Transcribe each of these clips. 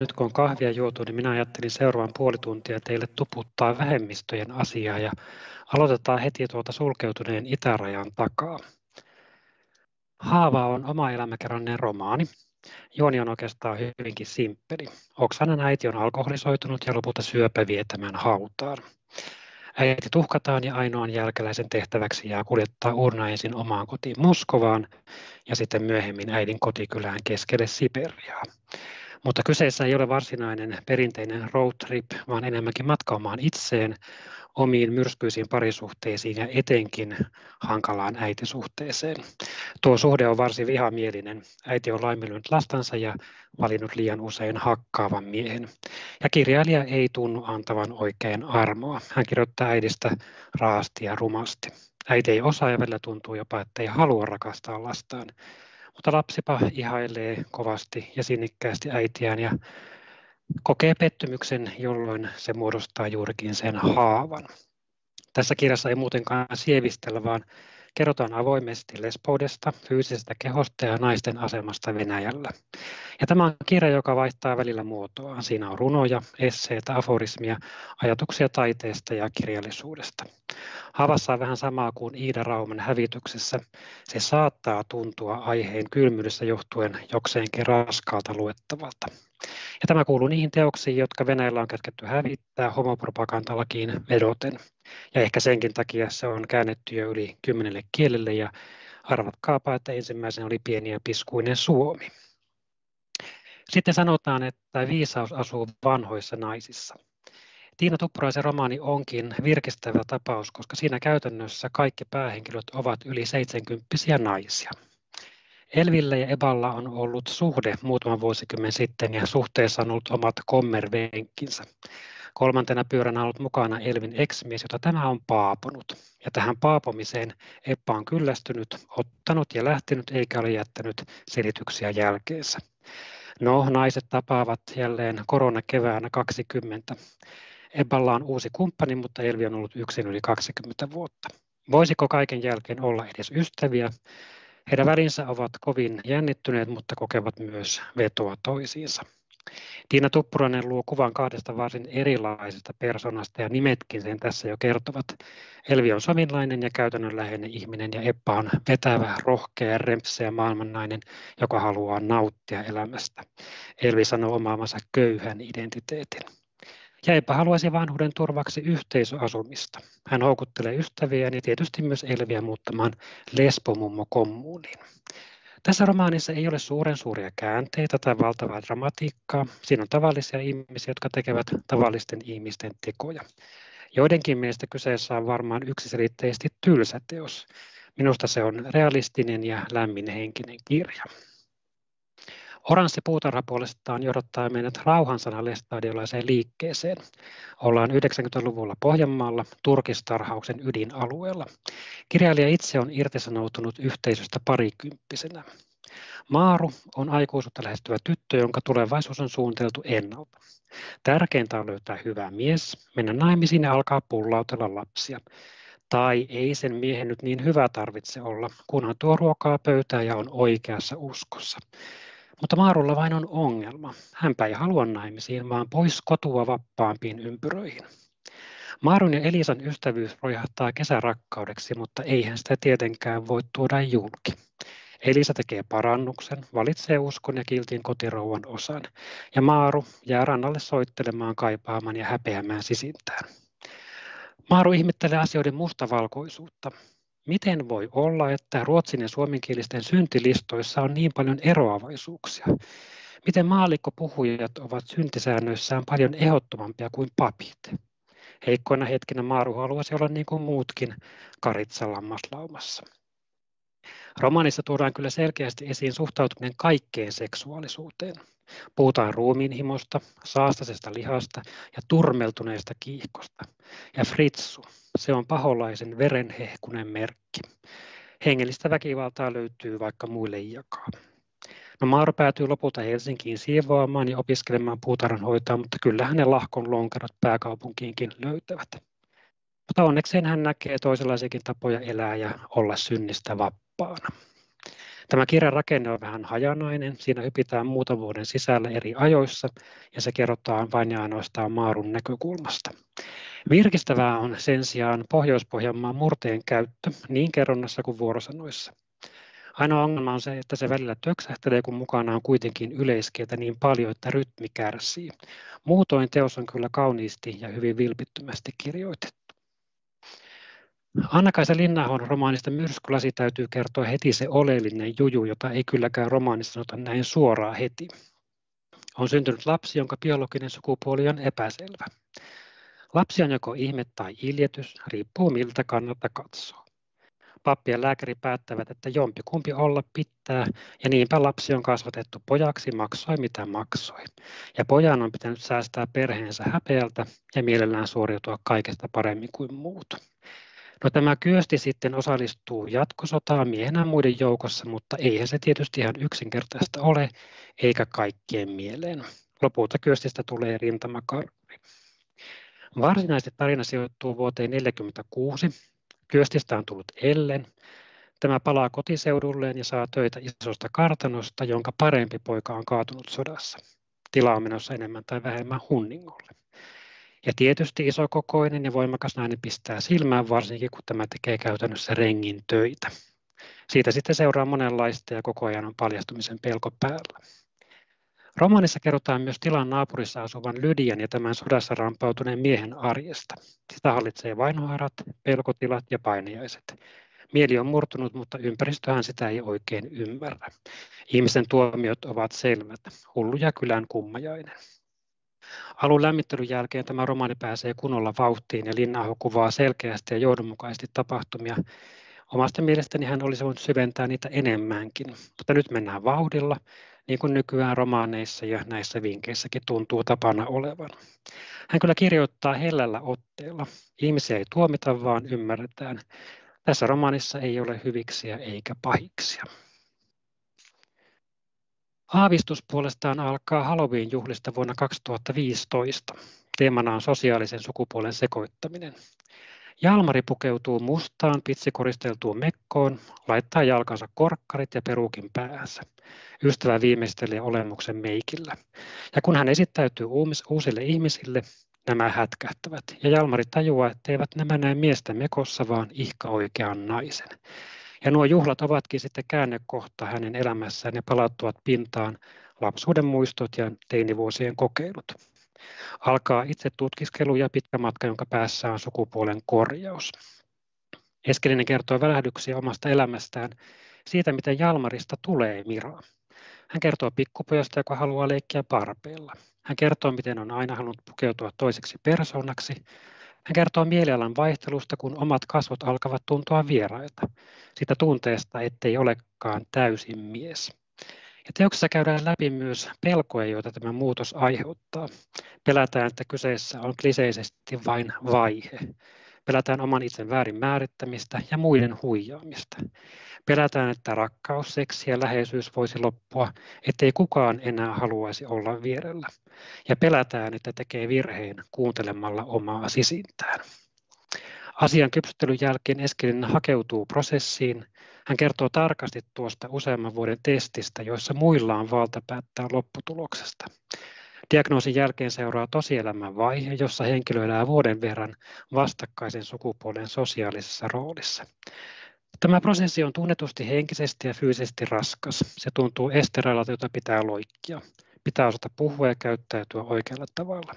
nyt kun on kahvia juotu, niin minä ajattelin seuraavan puoli tuntia teille tuputtaa vähemmistöjen asiaa ja aloitetaan heti tuolta sulkeutuneen itärajan takaa. Haava on oma elämäkerrallinen romaani. Juoni on oikeastaan hyvinkin simppeli. Oksanan äiti on alkoholisoitunut ja lopulta syöpä vie tämän hautaan. Äiti tuhkataan ja ainoan jälkeläisen tehtäväksi jää kuljettaa urna ensin omaan kotiin Moskovaan ja sitten myöhemmin äidin kotikylään keskelle Siperiaa. Mutta kyseessä ei ole varsinainen perinteinen road trip, vaan enemmänkin matka omaan itseen, omiin myrskyisiin parisuhteisiin ja etenkin hankalaan äitisuhteeseen. Tuo suhde on varsin vihamielinen. Äiti on laiminlyönyt lastansa ja valinnut liian usein hakkaavan miehen. Ja kirjailija ei tunnu antavan oikein armoa. Hän kirjoittaa äidistä raasti ja rumasti. Äiti ei osaa ja välillä tuntuu jopa, että ei halua rakastaa lastaan. Mutta lapsipa ihailee kovasti ja sinnikkäästi äitiään ja kokee pettymyksen, jolloin se muodostaa juurikin sen haavan. Tässä kirjassa ei muutenkaan sievistellä, vaan kerrotaan avoimesti lesboudesta, fyysisestä kehosta ja naisten asemasta Venäjällä. Ja tämä on kirja, joka vaihtaa välillä muotoa. Siinä on runoja, esseitä, aforismia, ajatuksia taiteesta ja kirjallisuudesta. Havassa on vähän samaa kuin Iida Rauman hävityksessä. Se saattaa tuntua aiheen kylmyydessä johtuen jokseenkin raskaalta luettavalta. Ja tämä kuuluu niihin teoksiin, jotka Venäjällä on kätketty hävittää homopropagandalakiin vedoten. Ja ehkä senkin takia se on käännetty jo yli kymmenelle kielelle ja arvatkaapa, että ensimmäisen oli pieni ja piskuinen Suomi. Sitten sanotaan, että viisaus asuu vanhoissa naisissa. Tiina Tuppuraisen romaani onkin virkistävä tapaus, koska siinä käytännössä kaikki päähenkilöt ovat yli 70 naisia. Elvillä ja Eballa on ollut suhde muutama vuosikymmen sitten ja suhteessa on ollut omat kommervenkkinsä. Kolmantena pyöränä on ollut mukana Elvin ex-mies, jota tämä on paaponut. Ja tähän paapomiseen Eppa on kyllästynyt, ottanut ja lähtenyt eikä ole jättänyt selityksiä jälkeensä. No, naiset tapaavat jälleen koronakeväänä 20. Ebballa on uusi kumppani, mutta Elvi on ollut yksin yli 20 vuotta. Voisiko kaiken jälkeen olla edes ystäviä? Heidän välinsä ovat kovin jännittyneet, mutta kokevat myös vetoa toisiinsa. Tiina Tuppurainen luo kuvan kahdesta varsin erilaisesta persoonasta ja nimetkin sen tässä jo kertovat. Elvi on sovinlainen ja käytännönläheinen ihminen ja Eppa on vetävä, rohkea, rempseä maailmannainen, joka haluaa nauttia elämästä. Elvi sanoo omaamansa köyhän identiteetin. Eppa haluaisi vanhuuden turvaksi yhteisöasumista. Hän houkuttelee ystäviä ja tietysti myös Elviä muuttamaan lesbomummo kommuuniin. Tässä romaanissa ei ole suuren suuria käänteitä tai valtavaa dramatiikkaa. Siinä on tavallisia ihmisiä, jotka tekevät tavallisten ihmisten tekoja. Joidenkin mielestä kyseessä on varmaan yksiselitteisesti tylsä teos. Minusta se on realistinen ja lämminhenkinen kirja. Oranssi puutarha puolestaan johdattaa meidät rauhansanalestadiolaiseen liikkeeseen. Ollaan 90-luvulla Pohjanmaalla turkistarhauksen ydinalueella. Kirjailija itse on irtisanoutunut yhteisöstä parikymppisenä. Maaru on aikuisuutta lähestyvä tyttö, jonka tulevaisuus on suunniteltu ennalta. Tärkeintä on löytää hyvä mies, mennä naimisiin ja alkaa pullautella lapsia. Tai ei sen miehen nyt niin hyvä tarvitse olla, kunhan tuo ruokaa pöytään ja on oikeassa uskossa. Mutta Maarulla vain on ongelma. Hänpä ei halua naimisiin, vaan pois kotua vappaampiin ympyröihin. Maarun ja Elisan ystävyys rojahtaa kesärakkaudeksi, mutta eihän sitä tietenkään voi tuoda julki. Elisa tekee parannuksen, valitsee uskon ja kiltin kotirouvan osan, ja Maaru jää rannalle soittelemaan kaipaamaan ja häpeämään sisintään. Maaru ihmettelee asioiden mustavalkoisuutta. Miten voi olla, että ruotsin ja suomenkielisten syntilistoissa on niin paljon eroavaisuuksia? Miten maallikkopuhujat ovat syntisäännöissään paljon ehdottomampia kuin papit? Heikkoina hetkinä Maaru haluaisi olla niin kuin muutkin Karitsan lammaslaumassa. Romaanissa tuodaan kyllä selkeästi esiin suhtautuminen kaikkeen seksuaalisuuteen. Puhutaan ruumiinhimosta, saastasesta lihasta ja turmeltuneesta kiihkosta. Ja fritsu, se on paholaisen verenhehkunen merkki. Hengellistä väkivaltaa löytyy vaikka muille jakaa. No Maaro päätyy lopulta Helsinkiin siivoamaan ja opiskelemaan puutarhanhoitoa, mutta kyllä hänen lahkon lonkerot pääkaupunkiinkin löytävät. Mutta onnekseen hän näkee toisenlaisiakin tapoja elää ja olla synnistä vapaana. Tämä kirjan rakenne on vähän hajanainen. Siinä hypitään muutaman vuoden sisällä eri ajoissa ja se kerrotaan vain ja ainoastaan Maarun näkökulmasta. Virkistävää on sen sijaan Pohjois-Pohjanmaan murteen käyttö niin kerronnassa kuin vuorosanoissa. Ainoa ongelma on se, että se välillä töksähtelee, kun mukana on kuitenkin yleiskieltä niin paljon, että rytmi kärsii. Muutoin teos on kyllä kauniisti ja hyvin vilpittömästi kirjoitettu. Anna-Kaisa Linnahon romaanista Myrskylasi täytyy kertoa heti se oleellinen juju, jota ei kylläkään romaanissa sanota näin suoraan heti. On syntynyt lapsi, jonka biologinen sukupuoli on epäselvä. Lapsi on joko ihme tai iljetys, riippuu miltä kannalta katsoo. Pappi ja lääkäri päättävät, että jompi kumpi olla pitää, ja niinpä lapsi on kasvatettu pojaksi, maksoi mitä maksoi. Ja pojan on pitänyt säästää perheensä häpeältä ja mielellään suoriutua kaikesta paremmin kuin muut. No tämä Kyösti sitten osallistuu jatkosotaan miehenä muiden joukossa, mutta eihän se tietysti ihan yksinkertaista ole, eikä kaikkien mieleen. Lopulta Kyöstistä tulee rintamakarvi. Varsinaisesti tarina sijoittuu vuoteen 1946. Kyöstistä on tullut Ellen. Tämä palaa kotiseudulleen ja saa töitä isosta kartanosta, jonka parempi poika on kaatunut sodassa. Tila on menossa enemmän tai vähemmän hunningolle. Ja tietysti isokokoinen ja voimakas nainen pistää silmään, varsinkin kun tämä tekee käytännössä rengin töitä. Siitä sitten seuraa monenlaista ja koko ajan on paljastumisen pelko päällä. Romaanissa kerrotaan myös tilan naapurissa asuvan Lydian ja tämän sodassa rampautuneen miehen arjesta. Sitä hallitsee vainoharat, pelkotilat ja painajaiset. Mieli on murtunut, mutta ympäristöhän sitä ei oikein ymmärrä. Ihmisen tuomiot ovat selvät. Hullu ja kylän kummajainen. Alun lämmittelyn jälkeen tämä romaani pääsee kunnolla vauhtiin ja Linnaho kuvaa selkeästi ja johdonmukaisesti tapahtumia. Omasta mielestäni hän olisi voinut syventää niitä enemmänkin, mutta nyt mennään vauhdilla, niin kuin nykyään romaaneissa ja näissä vinkkeissäkin tuntuu tapana olevan. Hän kyllä kirjoittaa hellällä otteella. Ihmisiä ei tuomita, vaan ymmärretään. Tässä romaanissa ei ole hyviksiä eikä pahiksia. Aavistus puolestaan alkaa Halloween-juhlista vuonna 2015. Teemana on sosiaalisen sukupuolen sekoittaminen. Jalmari pukeutuu mustaan pitsikoristeltuun mekkoon, laittaa jalkansa korkkarit ja peruukin päänsä. Ystävä viimeistelee olemuksen meikillä. Ja kun hän esittäytyy uusille ihmisille, nämä hätkähtävät. Ja Jalmari tajuaa, etteivät nämä näe miestä mekossa, vaan ihka oikean naisen. Ja nuo juhlat ovatkin sitten käännekohta hänen elämässään ja palattuvat pintaan lapsuuden muistot ja teinivuosien kokeilut. Alkaa itse tutkiskelu ja pitkä matka, jonka päässä on sukupuolen korjaus. Eskelinen kertoo välähdyksiä omasta elämästään siitä, miten Jalmarista tulee Mira. Hän kertoo pikkupojasta, joka haluaa leikkiä parpeella. Hän kertoo, miten on aina halunnut pukeutua toiseksi persoonaksi hän kertoo mielialan vaihtelusta, kun omat kasvot alkavat tuntua vierailta, sitä tunteesta, ettei olekaan täysin mies. Ja teoksessa käydään läpi myös pelkoja, joita tämä muutos aiheuttaa. Pelätään, että kyseessä on kliseisesti vain vaihe. Pelätään oman itsen väärin määrittämistä ja muiden huijaamista. Pelätään, että rakkaus, seksi ja läheisyys voisi loppua, ettei kukaan enää haluaisi olla vierellä. Ja pelätään, että tekee virheen kuuntelemalla omaa sisintään. Asian kypsyttelyn jälkeen Eskelinen hakeutuu prosessiin. Hän kertoo tarkasti tuosta useamman vuoden testistä, joissa muilla on valta päättää lopputuloksesta. Diagnoosin jälkeen seuraa tosielämän vaihe, jossa henkilö elää vuoden verran vastakkaisen sukupuolen sosiaalisessa roolissa. Tämä prosessi on tunnetusti henkisesti ja fyysisesti raskas. Se tuntuu esterailta, jota pitää loikkia. Pitää osata puhua ja käyttäytyä oikealla tavalla.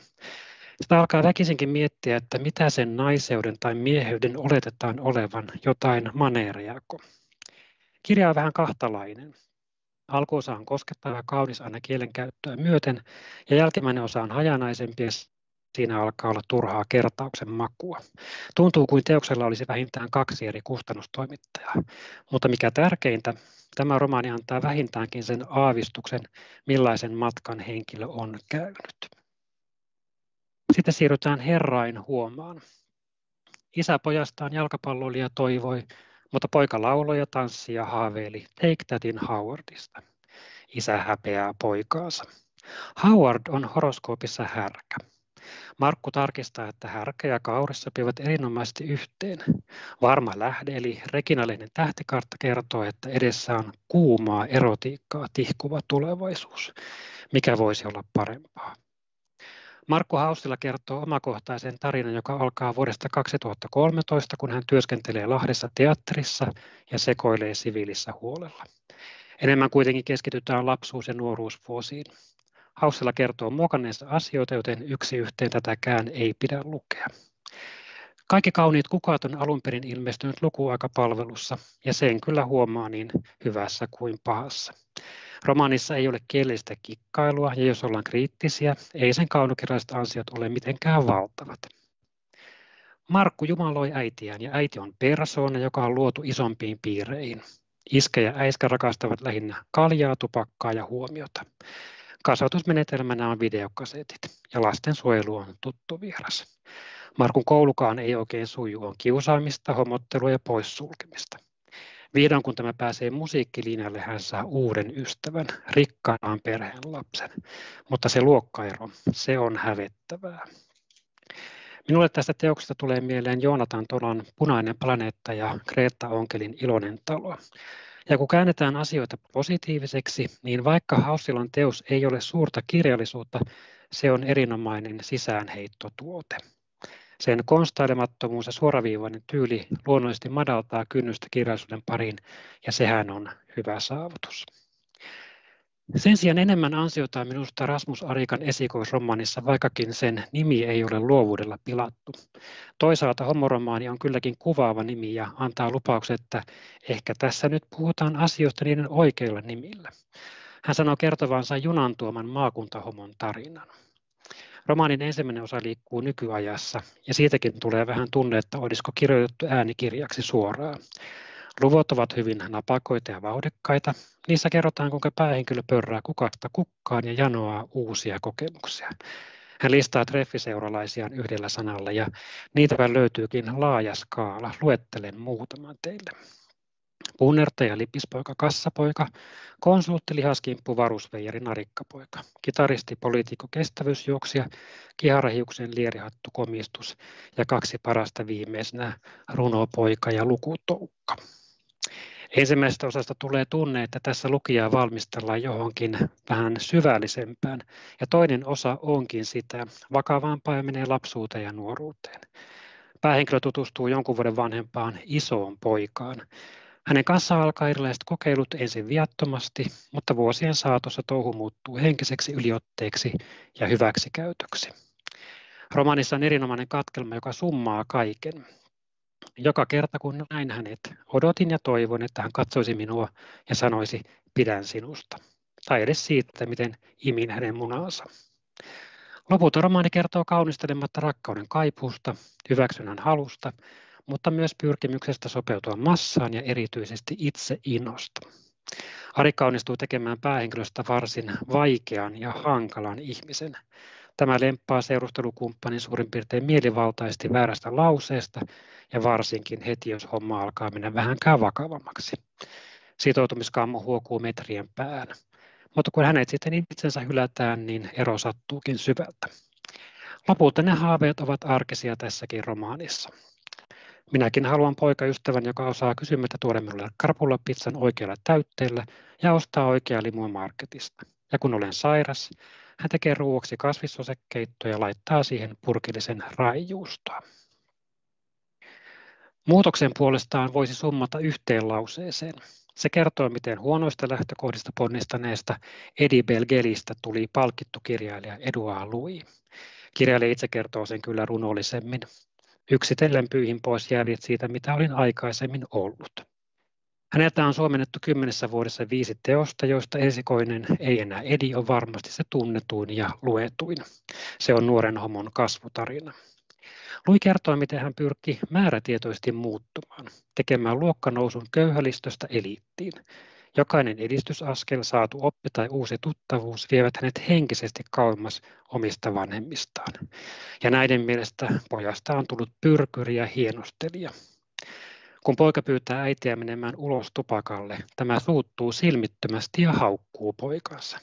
Sitä alkaa väkisinkin miettiä, että mitä sen naiseuden tai mieheyden oletetaan olevan jotain maneeriako. Kirja on vähän kahtalainen. Alkuosa on koskettava ja kaunis aina kielenkäyttöä myöten, ja jälkimmäinen osa on hajanaisempi ja siinä alkaa olla turhaa kertauksen makua. Tuntuu kuin teoksella olisi vähintään kaksi eri kustannustoimittajaa, mutta mikä tärkeintä, tämä romaani antaa vähintäänkin sen aavistuksen, millaisen matkan henkilö on käynyt. Sitten siirrytään herrain huomaan. Isä pojastaan jalkapalloilija toivoi, mutta poika lauloi ja tanssi ja haaveili Take Thatin Howardista. Isä häpeää poikaansa. Howard on horoskoopissa härkä. Markku tarkistaa, että härkä ja kauri sopivat erinomaisesti yhteen. Varma lähde eli Reginalinen tähtikartta kertoo, että edessä on kuumaa erotiikkaa tihkuva tulevaisuus. Mikä voisi olla parempaa? Markku Haustila kertoo omakohtaisen tarinan, joka alkaa vuodesta 2013, kun hän työskentelee Lahdessa teatterissa ja sekoilee siviilissä huolella. Enemmän kuitenkin keskitytään lapsuus- ja nuoruusvuosiin. Haustila kertoo muokanneensa asioita, joten yksi yhteen tätäkään ei pidä lukea. Kaikki kauniit kukat on alun perin ilmestynyt lukuaikapalvelussa, ja sen kyllä huomaa niin hyvässä kuin pahassa. Romaanissa ei ole kielellistä kikkailua, ja jos ollaan kriittisiä, ei sen kaunokirjalliset ansiot ole mitenkään valtavat. Markku jumaloi äitiään, ja äiti on persoona, joka on luotu isompiin piireihin. Iskä ja äiskä rakastavat lähinnä kaljaa, tupakkaa ja huomiota. Kasvatusmenetelmänä on videokasetit, ja lastensuojelu on tuttu vieras. Markun koulukaan ei oikein suju, on kiusaamista, homottelua ja poissulkemista. Vihdoin kun tämä pääsee musiikkilinjalle, hän saa uuden ystävän, rikkaan perheen lapsen. Mutta se luokkaero, se on hävettävää. Minulle tästä teoksesta tulee mieleen Joonatan Tolan Punainen planeetta ja Greta Onkelin Iloinen talo. Ja kun käännetään asioita positiiviseksi, niin vaikka Hausilon teos ei ole suurta kirjallisuutta, se on erinomainen sisäänheittotuote. Sen konstailemattomuus ja suoraviivainen tyyli luonnollisesti madaltaa kynnystä kirjallisuuden pariin, ja sehän on hyvä saavutus. Sen sijaan enemmän ansiota minusta Rasmus Arikan esikoisromaanissa, vaikkakin sen nimi ei ole luovuudella pilattu. Toisaalta homoromaani on kylläkin kuvaava nimi ja antaa lupaukset, että ehkä tässä nyt puhutaan asioista niiden oikeilla nimillä. Hän sanoo kertovansa junan tuoman maakuntahomon tarinan. Romaanin ensimmäinen osa liikkuu nykyajassa ja siitäkin tulee vähän tunne, että olisiko kirjoitettu äänikirjaksi suoraan. Luvut ovat hyvin napakoita ja vauhdekkaita. Niissä kerrotaan, kuinka päähenkilö pörrää kukasta kukkaan ja janoaa uusia kokemuksia. Hän listaa treffiseuralaisiaan yhdellä sanalla ja niitä löytyykin laaja skaala. Luettelen muutaman teille. Punnertaja, lipispoika, kassapoika, konsultti, lihaskimppu, varusveijari, narikkapoika, kitaristi, poliitikko, kestävyysjuoksija, kiharahiuksen lierihattu, komistus ja kaksi parasta viimeisenä, runopoika ja lukutoukka. Ensimmäisestä osasta tulee tunne, että tässä lukijaa valmistellaan johonkin vähän syvällisempään, ja toinen osa onkin sitä, vakavampaa ja menee lapsuuteen ja nuoruuteen. Päähenkilö tutustuu jonkun vuoden vanhempaan isoon poikaan, hänen kanssaan alkaa erilaiset kokeilut ensin viattomasti, mutta vuosien saatossa touhu muuttuu henkiseksi yliotteeksi ja hyväksikäytöksi. Romanissa on erinomainen katkelma, joka summaa kaiken. Joka kerta kun näin hänet, odotin ja toivon, että hän katsoisi minua ja sanoisi, pidän sinusta. Tai edes siitä, miten imin hänen munansa. Lopulta romaani kertoo kaunistelematta rakkauden kaipuusta, hyväksynnän halusta mutta myös pyrkimyksestä sopeutua massaan ja erityisesti itse innosta. Arikka onnistuu tekemään päähenkilöstä varsin vaikean ja hankalan ihmisen. Tämä lemppaa seurustelukumppanin suurin piirtein mielivaltaisesti väärästä lauseesta ja varsinkin heti, jos homma alkaa mennä vähänkään vakavammaksi. Sitoutumiskammo huokuu metrien pään. Mutta kun hänet sitten itsensä hylätään, niin ero sattuukin syvältä. Lopulta ne haaveet ovat arkisia tässäkin romaanissa. Minäkin haluan poikaystävän, joka osaa kysymättä tuoda minulle karpulla pizzan oikealla täytteellä ja ostaa oikeaa limua marketista. Ja kun olen sairas, hän tekee ruuaksi kasvissosekeittoa ja laittaa siihen purkillisen raijuustoa. Muutoksen puolestaan voisi summata yhteen lauseeseen. Se kertoo, miten huonoista lähtökohdista ponnistaneesta Eddie Belgelistä tuli palkittu kirjailija Eduard Louis. Kirjailija itse kertoo sen kyllä runollisemmin. Yksitellen pyyhin pois jäljet siitä, mitä olin aikaisemmin ollut. Häneltä on suomennettu kymmenessä vuodessa viisi teosta, joista esikoinen ei enää edi on varmasti se tunnetuin ja luetuin. Se on nuoren homon kasvutarina. Lui kertoo, miten hän pyrki määrätietoisesti muuttumaan, tekemään luokkanousun köyhälistöstä eliittiin. Jokainen edistysaskel, saatu oppi tai uusi tuttavuus vievät hänet henkisesti kauemmas omista vanhemmistaan. Ja näiden mielestä pojasta on tullut pyrkyri ja hienostelija. Kun poika pyytää äitiä menemään ulos tupakalle, tämä suuttuu silmittömästi ja haukkuu poikansa.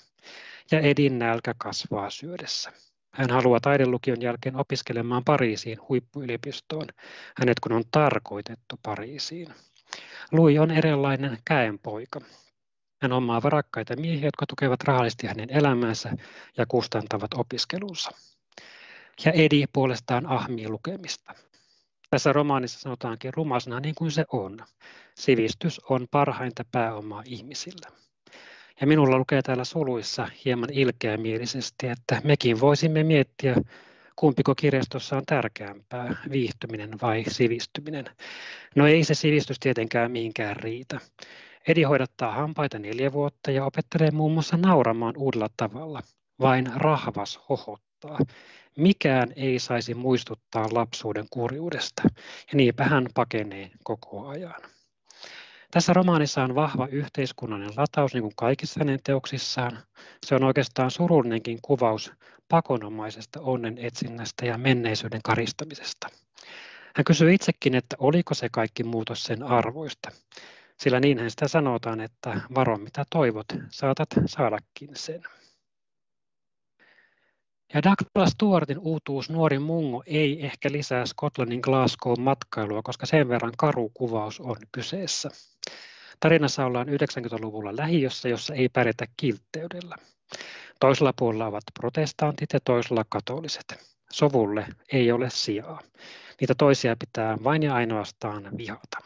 Ja Edin nälkä kasvaa syödessä. Hän haluaa taidelukion jälkeen opiskelemaan Pariisiin huippuyliopistoon, hänet kun on tarkoitettu Pariisiin. Lui on erilainen käenpoika. Hän omaa varakkaita miehiä, jotka tukevat rahallisesti hänen elämäänsä ja kustantavat opiskelunsa. Ja Edi puolestaan ahmii lukemista. Tässä romaanissa sanotaankin rumasena niin kuin se on. Sivistys on parhainta pääomaa ihmisillä. Ja minulla lukee täällä suluissa hieman ilkeämielisesti, että mekin voisimme miettiä, kumpiko kirjastossa on tärkeämpää, viihtyminen vai sivistyminen. No ei se sivistys tietenkään mihinkään riitä. Edi hoidattaa hampaita neljä vuotta ja opettelee muun muassa nauramaan uudella tavalla. Vain rahvas hohottaa. Mikään ei saisi muistuttaa lapsuuden kurjuudesta, ja niinpä hän pakenee koko ajan. Tässä romaanissa on vahva yhteiskunnallinen lataus, niin kuin kaikissa hänen teoksissaan. Se on oikeastaan surullinenkin kuvaus pakonomaisesta onnen etsinnästä ja menneisyyden karistamisesta. Hän kysyy itsekin, että oliko se kaikki muutos sen arvoista. Sillä niinhän sitä sanotaan, että varo mitä toivot, saatat saadakin sen. Ja Douglas Stuartin uutuus Nuori mungo ei ehkä lisää Skotlannin Glasgow matkailua, koska sen verran karu kuvaus on kyseessä. Tarinassa ollaan 90-luvulla lähiössä, jossa ei pärjätä kiltteydellä. Toisella puolella ovat protestantit ja toisella katoliset. Sovulle ei ole sijaa. Niitä toisia pitää vain ja ainoastaan vihata.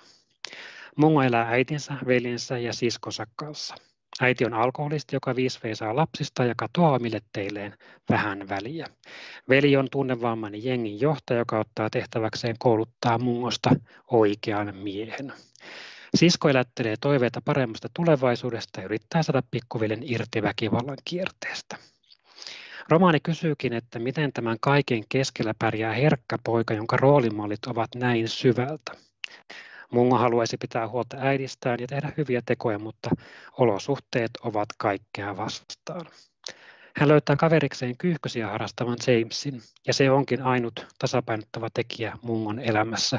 Mungo elää äitinsä, veljensä ja siskonsa kanssa. Äiti on alkoholisti, joka viisveisaa lapsista ja katoaa omille teilleen vähän väliä. Veli on tunnevammainen jengin johtaja, joka ottaa tehtäväkseen kouluttaa mungosta oikean miehen. Sisko elättelee toiveita paremmasta tulevaisuudesta ja yrittää saada pikkuveljen irti väkivallan kierteestä. Romaani kysyykin, että miten tämän kaiken keskellä pärjää herkkä poika, jonka roolimallit ovat näin syvältä. Mungo haluaisi pitää huolta äidistään ja tehdä hyviä tekoja, mutta olosuhteet ovat kaikkea vastaan. Hän löytää kaverikseen kyyhkösiä harrastavan Jamesin, ja se onkin ainut tasapainottava tekijä Mungon elämässä.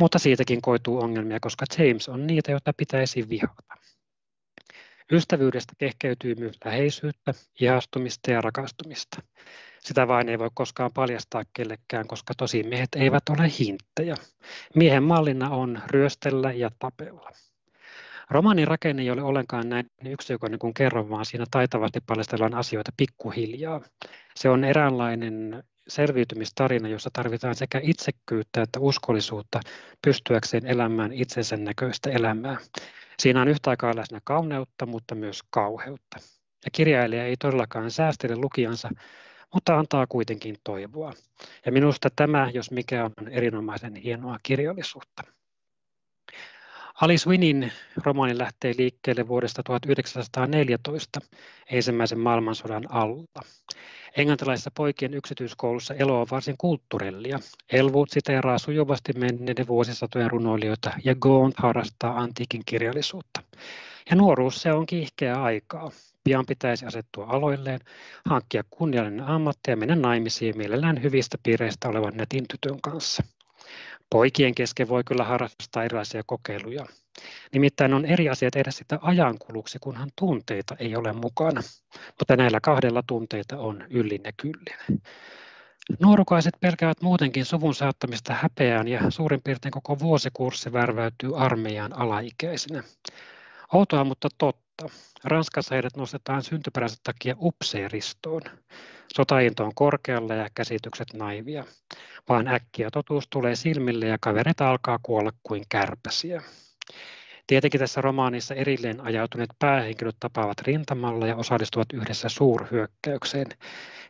Mutta siitäkin koituu ongelmia, koska James on niitä, joita pitäisi vihata. Ystävyydestä kehkeytyy myös läheisyyttä, ihastumista ja rakastumista. Sitä vain ei voi koskaan paljastaa kellekään, koska tosi miehet eivät ole hinttejä. Miehen mallina on ryöstellä ja tapella. Romaanin rakenne ei ole ollenkaan näin yksioikoinen kuin kerron, vaan siinä taitavasti paljastellaan asioita pikkuhiljaa. Se on eräänlainen selviytymistarina, jossa tarvitaan sekä itsekkyyttä että uskollisuutta pystyäkseen elämään itsensä näköistä elämää. Siinä on yhtä aikaa läsnä kauneutta, mutta myös kauheutta. Ja kirjailija ei todellakaan säästele lukijansa, mutta antaa kuitenkin toivoa. Ja minusta tämä, jos mikä, on erinomaisen hienoa kirjallisuutta. Alice Winnin romaani lähtee liikkeelle vuodesta 1914 ensimmäisen maailmansodan alta. Englantilaisessa poikien yksityiskoulussa elo on varsin kulttuurellia. Elwood siteeraa sujuvasti menneiden vuosisatojen runoilijoita ja Gaunt harrastaa antiikin kirjallisuutta. Ja nuoruus se on kiihkeä aikaa. Pian pitäisi asettua aloilleen, hankkia kunniallinen ammatti ja mennä naimisiin mielellään hyvistä piireistä olevan netin tytön kanssa. Poikien kesken voi kyllä harrastaa erilaisia kokeiluja. Nimittäin on eri asia tehdä sitä ajankuluksi, kunhan tunteita ei ole mukana. Mutta näillä kahdella tunteita on yllin ja kyllin. Nuorukaiset pelkäävät muutenkin suvun saattamista häpeään ja suurin piirtein koko vuosikurssi värväytyy armeijaan alaikäisinä. Outoa, mutta totta. Ranskassa heidät nostetaan syntyperänsä takia upseeristoon. Sotainto on korkealla ja käsitykset naivia. Vaan äkkiä totuus tulee silmille ja kaverit alkaa kuolla kuin kärpäsiä. Tietenkin tässä romaanissa erilleen ajautuneet päähenkilöt tapaavat rintamalla ja osallistuvat yhdessä suurhyökkäykseen.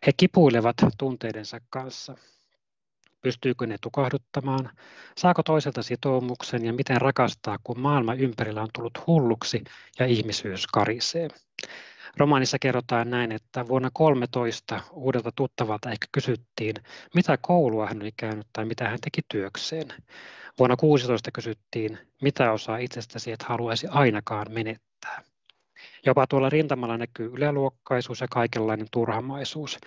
He kipuilevat tunteidensa kanssa. Pystyykö ne tukahduttamaan? Saako toiselta sitoumuksen ja miten rakastaa, kun maailma ympärillä on tullut hulluksi ja ihmisyys karisee? Romaanissa kerrotaan näin, että vuonna 13 uudelta tuttavalta ehkä kysyttiin, mitä koulua hän oli käynyt tai mitä hän teki työkseen. Vuonna 16 kysyttiin, mitä osaa itsestäsi et haluaisi ainakaan menettää. Jopa tuolla rintamalla näkyy yläluokkaisuus ja kaikenlainen turhamaisuus.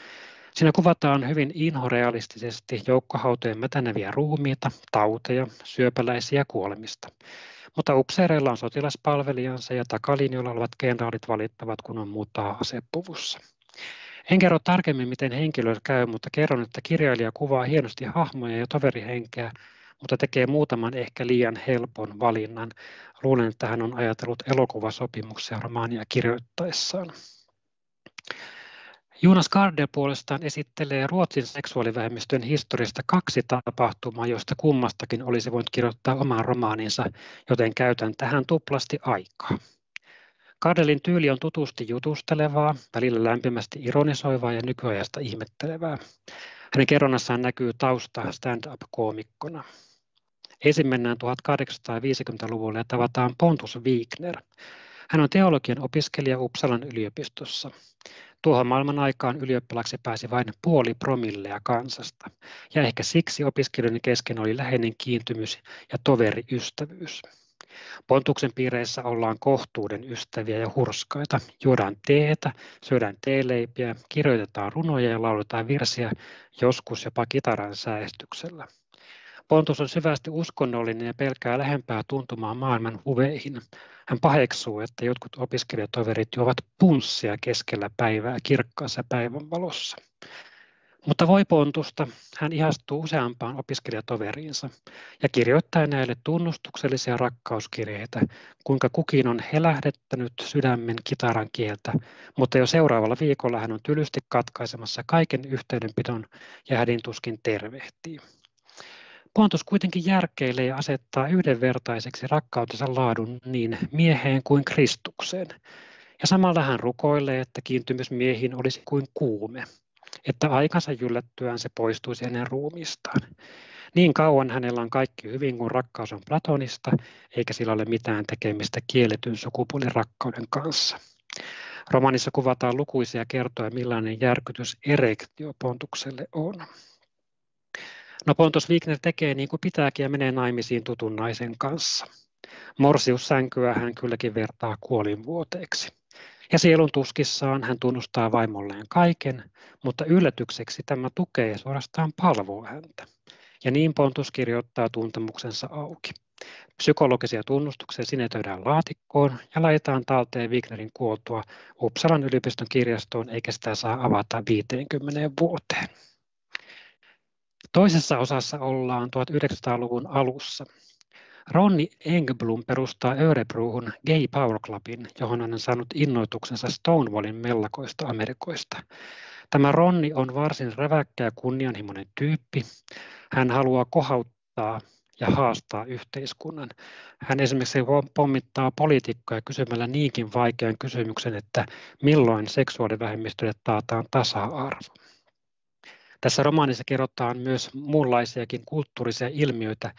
Siinä kuvataan hyvin inhorealistisesti joukkohautojen mätäneviä ruumiita, tauteja, syöpäläisiä kuolemista. Mutta upseereilla on sotilaspalvelijansa ja takalinjoilla olevat kenraalit valittavat, kun on muuttaa asepuvussa. En kerro tarkemmin, miten henkilöllä käy, mutta kerron, että kirjailija kuvaa hienosti hahmoja ja toverihenkeä, mutta tekee muutaman ehkä liian helpon valinnan. Luulen, että hän on ajatellut elokuvasopimuksia romaania kirjoittaessaan. Jonas Gardel puolestaan esittelee Ruotsin seksuaalivähemmistön historiasta kaksi tapahtumaa, joista kummastakin olisi voinut kirjoittaa oman romaaninsa, joten käytän tähän tuplasti aikaa. Gardelin tyyli on tutusti jutustelevaa, välillä lämpimästi ironisoivaa ja nykyajasta ihmettelevää. Hänen kerronnassaan näkyy tausta stand-up-koomikkona. Ensin mennään 1850-luvulle ja tavataan Pontus Wigner. Hän on teologian opiskelija Uppsalan yliopistossa. Tuohon maailman aikaan ylioppilaksi pääsi vain puoli promillea kansasta, ja ehkä siksi opiskelijoiden kesken oli läheinen kiintymys ja toveriystävyys. Pontuksen piireissä ollaan kohtuuden ystäviä ja hurskaita. Juodaan teetä, syödään teeleipiä, kirjoitetaan runoja ja lauletaan virsiä, joskus jopa kitaran säästyksellä. Pontus on syvästi uskonnollinen ja pelkää lähempää tuntumaan maailman huveihin. Hän paheksuu, että jotkut opiskelijatoverit juovat punssia keskellä päivää kirkkaassa päivänvalossa. Mutta voi pontusta, hän ihastuu useampaan opiskelijatoveriinsa ja kirjoittaa näille tunnustuksellisia rakkauskirjeitä, kuinka kukin on helähdettänyt sydämen kitaran kieltä, mutta jo seuraavalla viikolla hän on tylysti katkaisemassa kaiken yhteydenpidon ja hädin tuskin tervehtii. Pontus kuitenkin järkeilee ja asettaa yhdenvertaiseksi rakkautensa laadun niin mieheen kuin Kristukseen. Ja samalla hän rukoilee, että kiintymys miehiin olisi kuin kuume, että aikansa jyllättyään se poistuisi hänen ruumistaan. Niin kauan hänellä on kaikki hyvin, kun rakkaus on platonista, eikä sillä ole mitään tekemistä kielletyn sukupuolirakkauden kanssa. Romanissa kuvataan lukuisia kertoja, millainen järkytys erektio Pontukselle on. No Pontus Wigner tekee niin kuin pitääkin ja menee naimisiin tutun naisen kanssa. Morsiussänkyä hän kylläkin vertaa kuolinvuoteeksi. Ja sielun tuskissaan hän tunnustaa vaimolleen kaiken, mutta yllätykseksi tämä tukee ja suorastaan palvoo häntä. Ja niin Pontus kirjoittaa tuntemuksensa auki. Psykologisia tunnustuksia sinetöidään laatikkoon ja laitetaan talteen Wignerin kuoltua Uppsalan yliopiston kirjastoon, eikä sitä saa avata 50 vuoteen. Toisessa osassa ollaan 1900-luvun alussa. Ronni Engblom perustaa Örebruhun Gay Power Clubin, johon hän on saanut innoituksensa Stonewallin mellakoista Amerikoista. Tämä Ronni on varsin räväkkä ja kunnianhimoinen tyyppi. Hän haluaa kohauttaa ja haastaa yhteiskunnan. Hän esimerkiksi pommittaa poliitikkoja kysymällä niinkin vaikean kysymyksen, että milloin seksuaalivähemmistöille taataan tasa-arvo. Tässä romaanissa kerrotaan myös muunlaisiakin kulttuurisia ilmiöitä.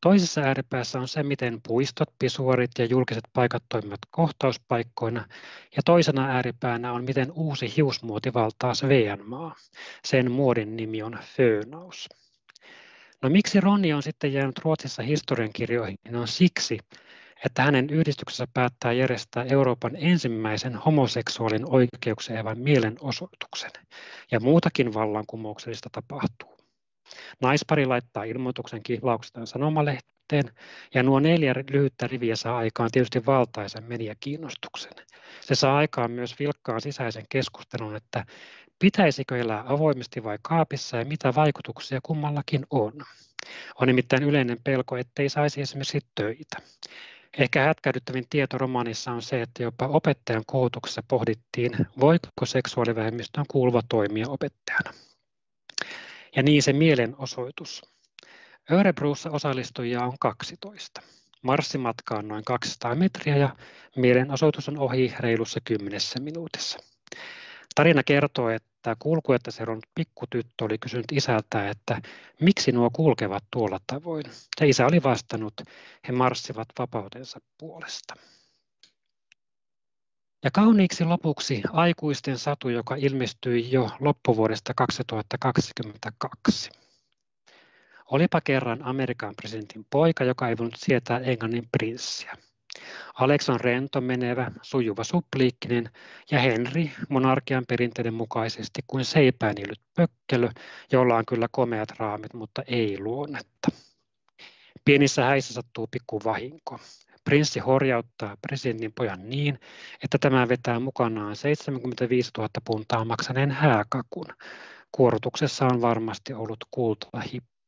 Toisessa ääripäässä on se, miten puistot, pisuarit ja julkiset paikat toimivat kohtauspaikkoina, ja toisena ääripäänä on, miten uusi hiusmuoti valtaa Sveanmaa. Sen muodin nimi on föönaus. No miksi Ronni on sitten jäänyt Ruotsissa historiankirjoihin? No siksi, että hänen yhdistyksensä päättää järjestää Euroopan ensimmäisen homoseksuaalin oikeuksia evan mielenosoituksen, ja muutakin vallankumouksellista tapahtuu. Naispari laittaa ilmoituksen kihlauksestaan sanomalehteen, ja nuo neljä lyhyttä riviä saa aikaan tietysti valtaisen mediakiinnostuksen. Se saa aikaan myös vilkkaan sisäisen keskustelun, että pitäisikö elää avoimesti vai kaapissa ja mitä vaikutuksia kummallakin on. On nimittäin yleinen pelko, ettei saisi esimerkiksi töitä. Ehkä hätkähdyttävin tieto romaanissa on se, että jopa opettajan koulutuksessa pohdittiin, voiko seksuaalivähemmistöön kuuluva toimia opettajana. Ja niin se mielenosoitus. Örebruussa osallistujia on 12. Marssimatka on noin 200 metriä ja mielenosoitus on ohi reilussa kymmenessä minuutissa. Tarina kertoo, että kulkuetta seurannut pikkutyttö oli kysynyt isältä, että miksi nuo kulkevat tuolla tavoin. Ja isä oli vastannut, he marssivat vapautensa puolesta. Ja kauniiksi lopuksi aikuisten satu, joka ilmestyi jo loppuvuodesta 2022. Olipa kerran Amerikan presidentin poika, joka ei voinut sietää Englannin prinssiä. Alex on rento, menevä, sujuva suppliikkinen ja Henry monarkian perinteiden mukaisesti kuin seipäänillyt pökkelö, jolla on kyllä komeat raamit, mutta ei luonnetta. Pienissä häissä sattuu pikku vahinko. Prinssi horjauttaa presidentin pojan niin, että tämä vetää mukanaan 75 000 puntaa maksaneen hääkakun. Kuorutuksessa on varmasti ollut kultahippuja.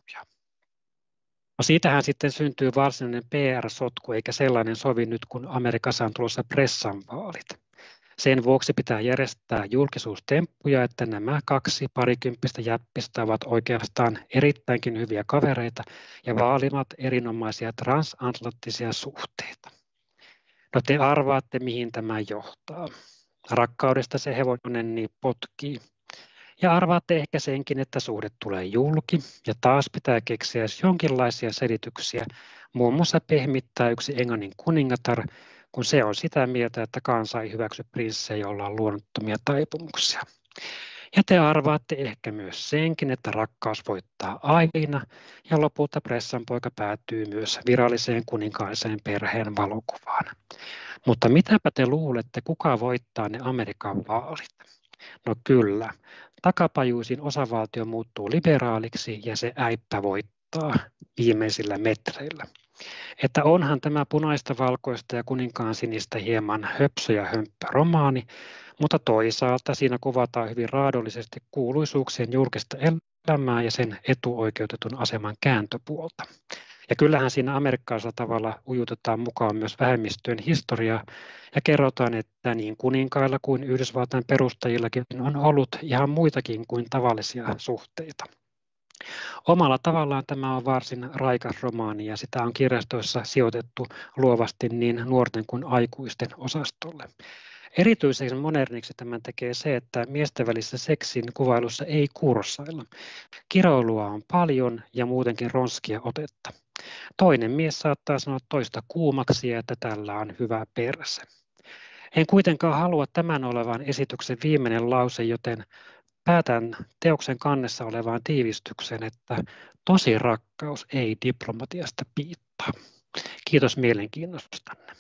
No siitähän sitten syntyy varsinainen PR-sotku, eikä sellainen sovi nyt, kun Amerikassa on tulossa pressanvaalit. Sen vuoksi pitää järjestää julkisuustemppuja, että nämä kaksi parikymppistä jäppistä ovat oikeastaan erittäinkin hyviä kavereita ja vaalivat erinomaisia transatlanttisia suhteita. No te arvaatte, mihin tämä johtaa. Rakkaudesta se hevonen niin potkii. Ja arvaatte ehkä senkin, että suhde tulee julki ja taas pitää keksiä jonkinlaisia selityksiä, muun muassa pehmittää yksi Englannin kuningatar, kun se on sitä mieltä, että kansa ei hyväksy prinssejä, joilla on luonnottomia taipumuksia. Ja te arvaatte ehkä myös senkin, että rakkaus voittaa aina, ja lopulta pressanpoika päätyy myös viralliseen kuninkaiseen perheen valokuvaan. Mutta mitäpä te luulette, kuka voittaa ne Amerikan vaalit? No kyllä, takapajuisin osavaltio muuttuu liberaaliksi ja se äippä voittaa viimeisillä metreillä että onhan tämä punaista, valkoista ja kuninkaan sinistä hieman höpsö ja hömppä romaani, mutta toisaalta siinä kuvataan hyvin raadollisesti kuuluisuuksien julkista elämää ja sen etuoikeutetun aseman kääntöpuolta. Ja kyllähän siinä amerikkalaisella tavalla ujutetaan mukaan myös vähemmistöjen historiaa ja kerrotaan, että niin kuninkailla kuin Yhdysvaltain perustajillakin on ollut ihan muitakin kuin tavallisia suhteita. Omalla tavallaan tämä on varsin raikas romaani ja sitä on kirjastoissa sijoitettu luovasti niin nuorten kuin aikuisten osastolle. Erityisen moderniksi tämän tekee se, että miesten välissä seksin kuvailussa ei kurssailla. Kiroilua on paljon ja muutenkin ronskia otetta. Toinen mies saattaa sanoa toista kuumaksi ja että tällä on hyvä perse. En kuitenkaan halua tämän olevan esityksen viimeinen lause, joten päätän teoksen kannessa olevaan tiivistykseen, että tosi rakkaus ei diplomatiasta piittaa. Kiitos mielenkiinnostanne.